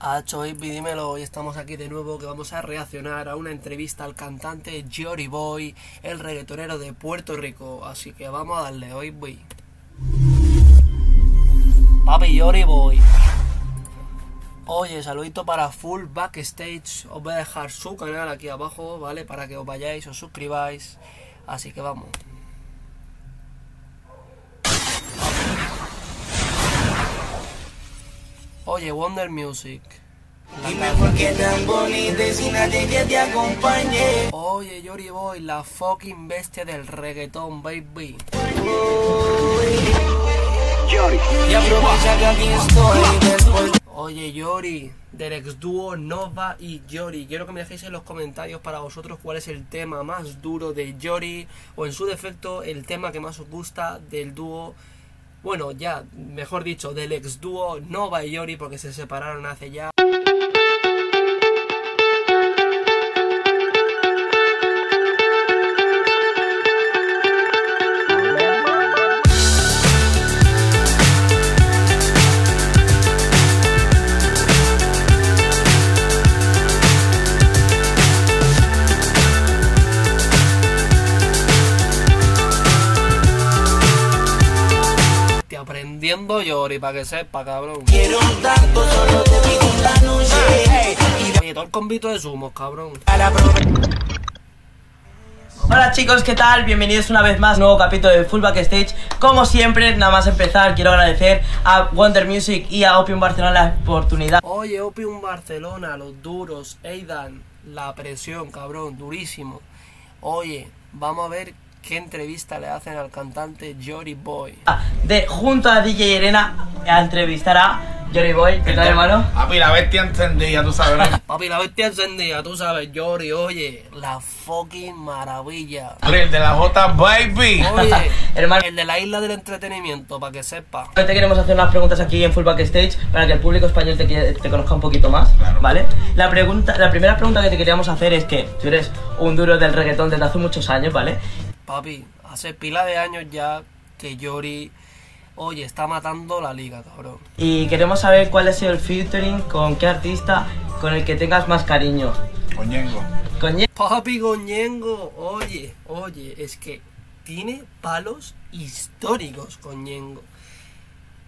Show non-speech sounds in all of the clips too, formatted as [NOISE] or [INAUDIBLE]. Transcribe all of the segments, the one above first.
Hacho, Baby, dímelo, hoy estamos aquí de nuevo que vamos a reaccionar a una entrevista al cantante Jory Boy, el reggaetonero de Puerto Rico. Así que vamos a darle, hoy voy. Papi Jory Boy. Oye, saludito para Full Backstage. Os voy a dejar su canal aquí abajo, ¿vale? Para que os vayáis, os suscribáis. Así que vamos. Oye, Wonder Music. Dime por qué tan bonita y sin nadie que te acompañe. Oye, Yori Boy, la fucking bestia del reggaetón, baby. Oye, Yori, del ex dúo Nova y Yori. Quiero que me dejéis en los comentarios para vosotros cuál es el tema más duro de Yori o en su defecto el tema que más os gusta del dúo. Bueno, ya, mejor dicho, del ex dúo Nova y Yori porque se separaron hace ya. Yori para que sepa, cabrón. Quiero tanto, solo te pido una noche. Oye, todo el convito de zumos, cabrón. Hola chicos, ¿qué tal? Bienvenidos una vez más a un nuevo capítulo de Full Backstage. Como siempre, nada más empezar, quiero agradecer a Wonder Music y a Opium Barcelona la oportunidad. Oye, Opium Barcelona, los duros, Eidan, la presión, cabrón, durísimo. Oye, vamos a ver qué entrevista le hacen al cantante Jory Boy. De junto a DJ Irena a entrevistar a Jory Boy. ¿Qué tal, hermano? Papi, la bestia encendida, tú sabes. ¿no? [LAUGHS] Papi, la bestia encendida, tú sabes, Jory, oye, la fucking maravilla. El de la J Baby. Oye, [LAUGHS] Hermano. el de la isla del entretenimiento, para que sepa. Hoy te queremos hacer unas preguntas aquí en Full Backstage para que el público español te conozca un poquito más, Claro. ¿vale? La, pregunta, la primera pregunta que te queríamos hacer es que tú eres un duro del reggaetón desde hace muchos años, ¿vale? Papi, hace pila de años ya que Jory, oye, está matando la liga, cabrón. Y queremos saber cuál ha sido el featuring, con qué artista, con el que tengas más cariño. Coñengo. Con Ye- Papi Goñengo, oye, oye, es que tiene palos históricos Goñengo.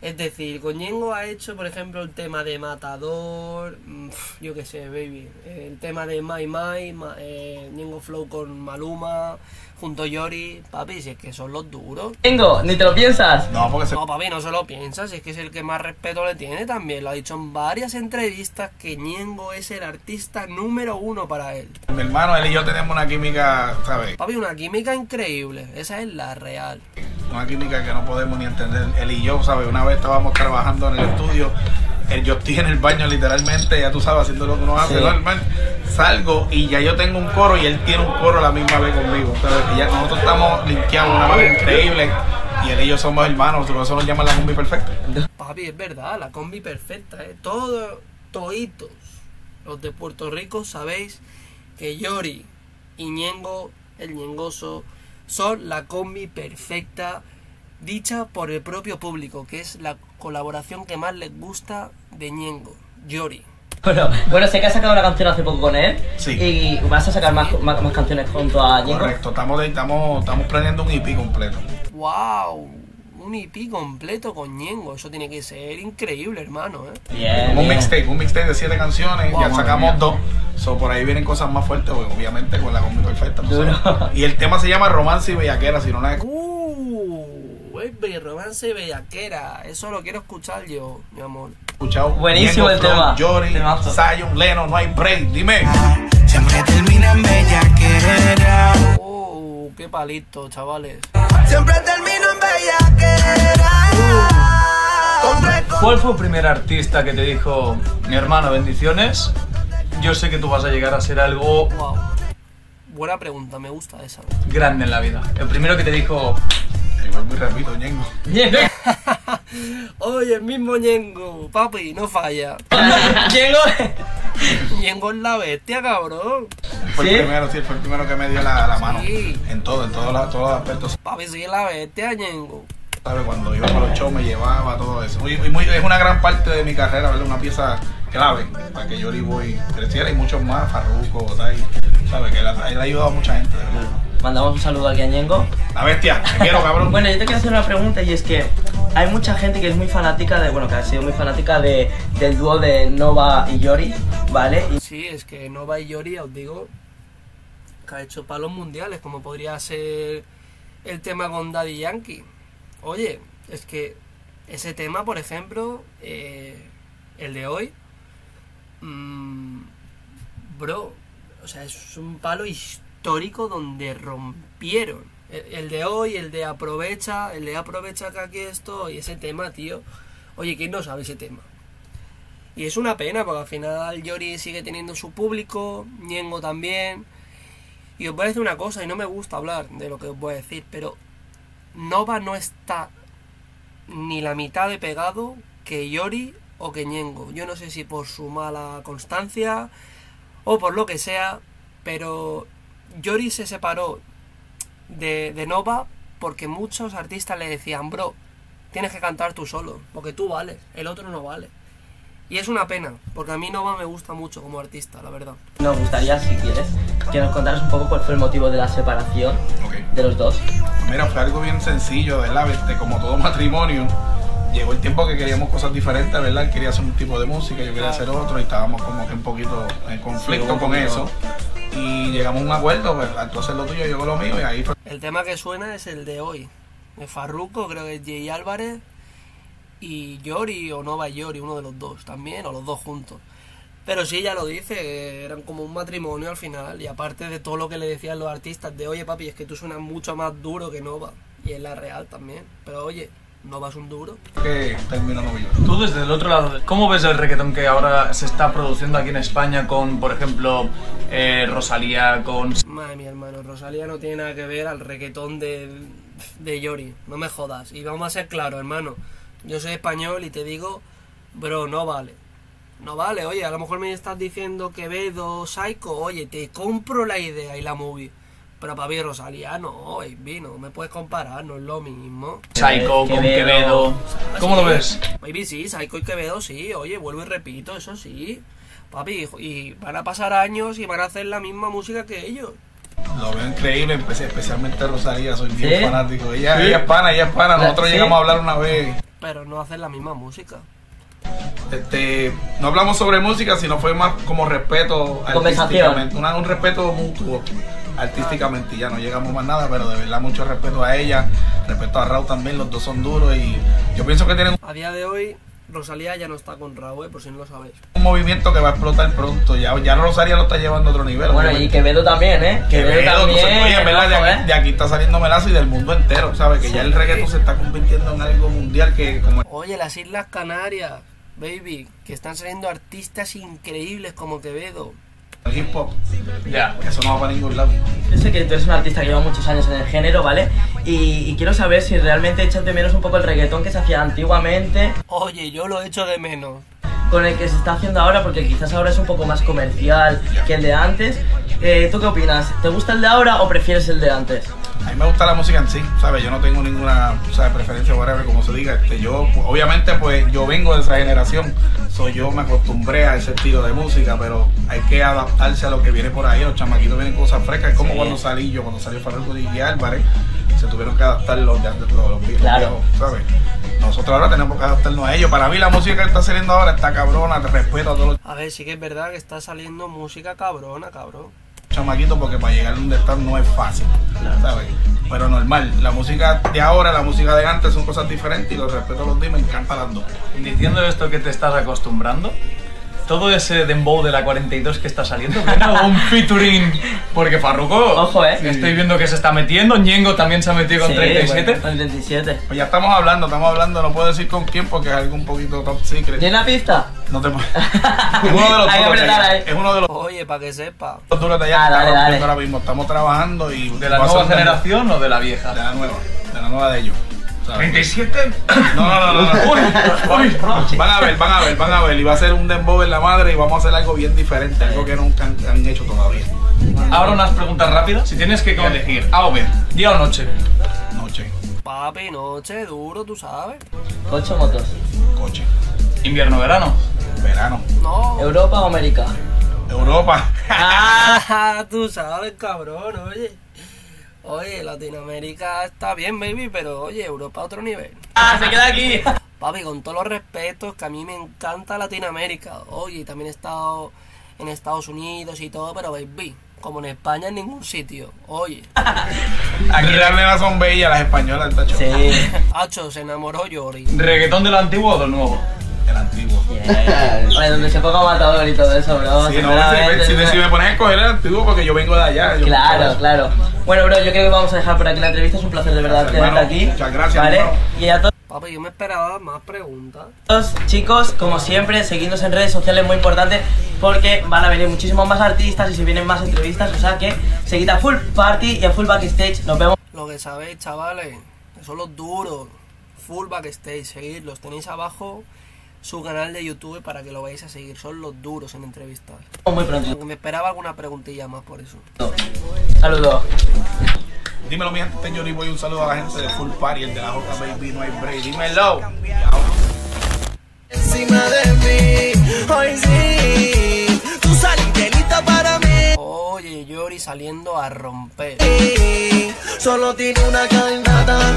Es decir, Goñengo ha hecho, por ejemplo, el tema de Matador, mm, yo qué sé, baby, el tema de Mai Mai, Ma- eh, Flow con Maluma, junto a Yori, papi, si es que son los duros. Tengo, ni te lo piensas. No, porque se. No, papi, no se lo piensas, si es que es el que más respeto le tiene también. Lo ha dicho en varias entrevistas que Ñengo es el artista número uno para él. Mi hermano, él y yo tenemos una química, ¿sabes? Papi, una química increíble. Esa es la real. Una química que no podemos ni entender. Él y yo, ¿sabes? Una vez estábamos trabajando en el estudio. Él, yo estoy en el baño literalmente, ya tú sabes, haciendo lo que uno hace Sí. normal. Salgo y ya yo tengo un coro y él tiene un coro a la misma vez conmigo. ¿sabes? Que ya nosotros estamos linkeados de una manera increíble. Y él y yo somos hermanos, por eso nos llaman la combi perfecta. Papi, es verdad, la combi perfecta, ¿eh? Todos, toditos, los de Puerto Rico, sabéis que Yori y Ñengo, el Ñengoso, son la combi perfecta dicha por el propio público, que es la colaboración que más les gusta de Ñengo, Yori. Bueno, bueno, sé que has sacado una canción hace poco con él. Sí. Y vas a sacar más, más, más canciones junto a Ñengo. Correcto, estamos, de- estamos, estamos planeando un EP completo. ¡Wow! Un EP completo con Ñengo, eso tiene que ser increíble, hermano, ¿eh? Un mixtape, un mixtape de siete canciones, Wow, ya sacamos dos. So, por ahí vienen cosas más fuertes, pues, obviamente, con la combi perfecta. sabes. Y el tema se llama Romance y Bellaquera, si no la Uh, baby, romance y bellaquera. Eso lo quiero escuchar yo, mi amor. escuchado. Buenísimo Ñengo el tema. Jory. Zion, Leno, no hay break, dime. Siempre termina en bellaquera. Uh, qué palito, chavales. Siempre termino en bellaquera. ¿Cuál fue el primer artista que te dijo, mi hermano, bendiciones? Yo sé que tú vas a llegar a ser algo Wow. Buena pregunta, me gusta esa. grande en la vida. El primero que te dijo, Y vuelvo y repito, Ñengo. Ñengo. [LAUGHS] Oye, el mismo Ñengo, papi, no falla. [LAUGHS] Ñengo. [LAUGHS] Ñengo es la bestia, cabrón. Fue ¿Sí? el primero, sí, fue el primero que me dio la, la mano. Sí. En todo, en todos los, aspectos. Papi, sí es la bestia, Ñengo. ¿sabes? Cuando iba a los shows me llevaba todo eso. Y, y muy- es una gran parte de mi carrera, ¿verdad? Una pieza clave para que Yori Boy creciera y muchos más, Farruko, Tai, ¿sabes? Que él ha, él ha ayudado a mucha gente, verdad. Mandamos un saludo aquí a Ñengo. La bestia, te quiero, cabrón. [LAUGHS] Bueno, yo te quiero hacer una pregunta y es que hay mucha gente que es muy fanática de, bueno, que ha sido muy fanática de, del dúo de Nova y Yori, ¿vale? Sí, es que Nova y Yori, os digo, que ha hecho palos mundiales, como podría ser el tema con Daddy Yankee. Oye, es que ese tema, por ejemplo, eh, el de hoy, mm, bro, o sea, es un palo histórico donde rompieron. El, de hoy, el de aprovecha, el de aprovecha que aquí estoy, ese tema, tío. Oye, ¿quién no sabe ese tema? Y es una pena, porque al final Yori sigue teniendo su público, Ñengo también. Y os voy a decir una cosa, y no me gusta hablar de lo que os voy a decir, pero Nova no está ni la mitad de pegado que Yori o que Ñengo. Yo no sé si por su mala constancia o por lo que sea, pero Yori se separó de, de Nova porque muchos artistas le decían, bro, tienes que cantar tú solo, porque tú vales, el otro no vale. Y es una pena, porque a mí Nova me gusta mucho como artista, la verdad. nos gustaría, si quieres, que nos contaras un poco cuál fue el motivo de la separación de los dos. Mira, fue algo bien sencillo, ¿verdad? Este, como todo matrimonio, llegó el tiempo que queríamos cosas diferentes, ¿verdad? Él quería hacer un tipo de música, yo quería hacer otro y estábamos como que un poquito en conflicto Sí, con eso. Y llegamos a un acuerdo, ¿verdad? Tú haces lo tuyo, yo hago lo mío y ahí fue. El tema que suena es el de hoy. De Farruko, creo que es Jay Álvarez. Y Yori o Nova Yori, uno de los dos también, o los dos juntos. Pero sí, ya lo dice, eran como un matrimonio al final. Y aparte de todo lo que le decían los artistas, de oye papi, es que tú suenas mucho más duro que Nova. Y es la real también. Pero oye, Nova es un duro. que terminó novio. Tú desde el otro lado, ¿cómo ves el reggaetón que ahora se está produciendo aquí en España con, por ejemplo, eh, Rosalía, con... Madre mía, hermano, Rosalía no tiene nada que ver al reggaetón de, de Yori. No me jodas. Y vamos a ser claros, hermano. Yo soy español y te digo, bro, no vale. No vale, oye, a lo mejor me estás diciendo Quevedo, Psycho, oye, te compro la idea y la movie. Pero mí Rosalía no, baby, no me puedes comparar, no es lo mismo. Psycho, con Quevedo. ¿Cómo lo ves? Baby, sí, Psycho y Quevedo, sí, oye, vuelvo y repito, eso sí. Papi, y van a pasar años y van a hacer la misma música que ellos. Lo veo increíble, espe- especialmente Rosalía, soy bien ¿Sí? fanático. Ella, ella es pana, ella es pana. Nosotros ¿Sí? llegamos a hablar una vez. Pero no hacen la misma música. Este, no hablamos sobre música, sino fue más como respeto Conversación. artísticamente, una- un respeto mutuo artísticamente ya no llegamos más nada, pero de verdad mucho respeto a ella, respeto a Raúl también, los dos son duros y yo pienso que tienen A día de hoy, Rosalía ya no está con Raúl, eh, por si no lo sabéis. un movimiento que va a explotar pronto, ya, ya Rosalía lo está llevando a otro nivel. Bueno, y. Quevedo también, ¿eh? Quevedo, también. oye, en verdad, de aquí, ¿eh? de aquí está saliendo melazo y del mundo entero, ¿sabes? Que ya el reggaetón se está convirtiendo en algo mundial que como Oye, las Islas Canarias, baby, que están saliendo artistas increíbles como Quevedo. El hip hop, Ya. eso no va para ningún lado. Yo sé que tú eres un artista que lleva muchos años en el género, ¿vale? Y, y quiero saber si realmente echas de menos un poco el reggaetón que se hacía antiguamente Oye, yo lo echo de menos. con el que se está haciendo ahora, porque quizás ahora es un poco más comercial que el de antes. Eh, ¿Tú qué opinas? ¿Te gusta el de ahora o prefieres el de antes? A mí me gusta la música en sí, ¿sabes? Yo no tengo ninguna ¿sabes? preferencia, whatever, como se diga. Este, yo, obviamente, pues yo vengo de esa generación, soy yo me acostumbré a ese estilo de música, pero hay que adaptarse a lo que viene por ahí. Los chamaquitos vienen cosas frescas, es como Sí. cuando salí yo, cuando salió Farruko y Álvarez, se tuvieron que adaptar los, de antes, los, los viejos, Claro. ¿sabes? Nosotros ahora tenemos que adaptarnos a ellos. Para mí la música que está saliendo ahora está cabrona, te respeto a todos los A ver, sí que es verdad que está saliendo música cabrona, cabrón. Chamaquitos porque para llegar donde están no es fácil, ¿sabes? Pero normal, la música de ahora, la música de antes son cosas diferentes y los respeto a los dos, me encantan las dos. Diciendo esto que te estás acostumbrando, todo ese dembow de la 42 que está saliendo, ¿viene algún [LAUGHS] featuring? Porque Farruko, Ojo, ¿eh? estoy viendo que se está metiendo, Ñengo también se ha metido con Sí, 37. bueno, con 37. Pues ya estamos hablando, estamos hablando, no puedo decir con quién porque es algo un poquito top secret. ¿Tiene una pista? No te puedo- Es [LAUGHS] uno de los Hay duros de ahí. Es uno de los Oye, para que sepa. duros de allá Ah, dale, dale. ahora mismo. Estamos trabajando y ¿De la nueva un generación o de la De vieja? la nueva, de la nueva de ellos. ¿Sabes? ¿37? No, no, no, no. no. Uy, uy. Van a ver, van a ver, van a ver. Y va a ser un dembow en la madre y vamos a hacer algo bien diferente, algo que nunca han, han hecho todavía. Ahora unas preguntas rápidas. Si tienes que elegir A o B, día o noche. Noche, Papi, noche, duro, tú sabes. Ocho motos. coche. Invierno, verano. Verano. No. ¿Europa o América? Europa. Ah, [LAUGHS] Tú sabes, cabrón, oye. Oye, Latinoamérica está bien, baby, pero oye, Europa a otro nivel. ah, se queda aquí. Papi, con todos los respetos, que a mí me encanta Latinoamérica. Oye, también he estado en Estados Unidos y todo, pero baby, como en España en ningún sitio. Oye, [LAUGHS] Aquí las nenas son bellas, las españolas, tacho. Sí. Hacho, se enamoró Yori. ¿Reggaetón de lo antiguo o de lo nuevo? El antiguo. [LAUGHS] Oye, donde se ponga matador y todo eso, bro. Sí, no, si, me- si, si me pones a escoger el antiguo porque yo vengo de allá. yo- Claro, claro. Bueno, bro, yo creo que vamos a dejar por aquí la entrevista. Es un placer de verdad tenerte aquí. Muchas gracias, ¿Vale? Y a todos. Papi, yo me esperaba más preguntas. Chicos, como siempre, seguidnos en redes sociales muy importante porque van a venir muchísimos más artistas y se vienen más entrevistas, o sea que seguid a Full Party y a Full Backstage. Nos vemos. Lo que sabéis, chavales, que son los duros. Full backstage, seguidlos. Tenéis abajo su canal de YouTube para que lo vayáis a seguir. Son los duros en entrevistas. muy pronto. Me esperaba alguna preguntilla más por eso. Saludos. Dímelo, mi gente, yo voy un saludo a la gente de Full Party, el de la J Baby, no hay break. Dímelo. Encima de mí, hoy sí. Tú saliste lista para mí. Oye, Yori saliendo a romper. Solo tiene una carnada.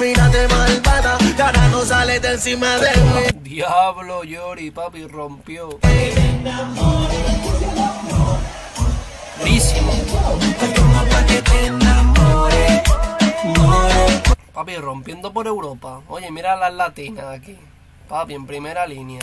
Mírate malvada, cara no sale de encima de mí. Diablo, Yori, papi, rompió. More. Papi, rompiendo por Europa. Oye, mira las latinas aquí. Papi, en primera línea.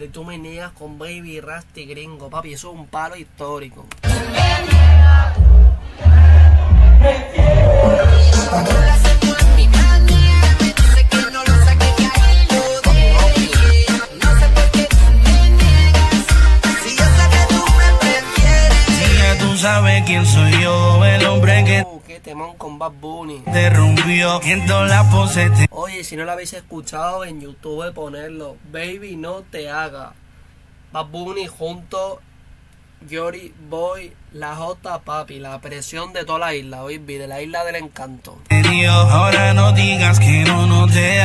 De tú meneas con Baby Rasty Gringo. Papi, eso es un palo histórico. Quién soy yo, el hombre que Uh, qué temón con Bad Bunny. te rompió. Siento la pose Oye, si no lo habéis escuchado en YouTube, ponerlo. Baby, no te haga. Bad Bunny junto Yori Boy, la J Papi, la presión de toda la isla, baby, de la isla del encanto. Ahora no digas que no, no te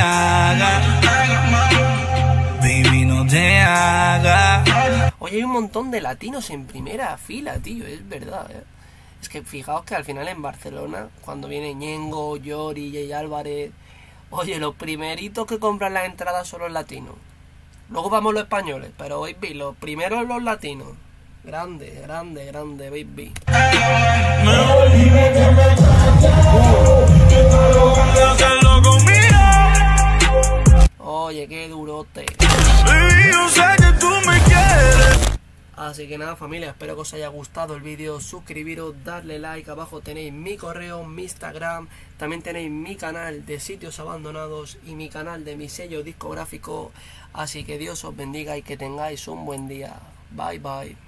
hay un montón de latinos en primera fila, tío, es verdad, ¿eh? Es que fijaos que al final en Barcelona, cuando viene Ñengo, Yori, Jay Álvarez, oye, los primeritos que compran las entradas son los latinos. Luego vamos los españoles, pero baby, los primeros los latinos. Grande, grande, grande, baby. Así que nada familia, espero que os haya gustado el vídeo, suscribiros, darle like, abajo tenéis mi correo, mi Instagram, también tenéis mi canal de sitios abandonados y mi canal de mi sello discográfico, así que Dios os bendiga y que tengáis un buen día, bye bye.